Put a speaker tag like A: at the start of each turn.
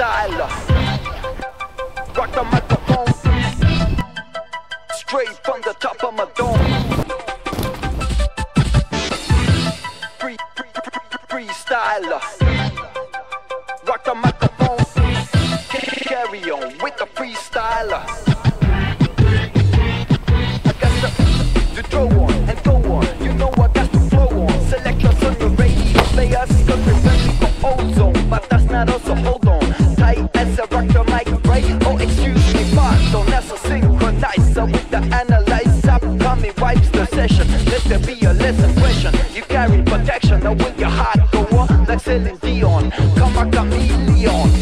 A: freestyler. Rock the microphone. Straight from the top of my dome. Free, free, free, freestyler. Rock the microphone. Carry on with the freestyler. I got to throw on and go on. You know I got flow on. Select us on radio we're for ozone. But that's not us, analyze, outcome, it wipes the session. Let there be a lesson question. You carry protection, now will your heart go on like Celine Dion? Come a chameleon.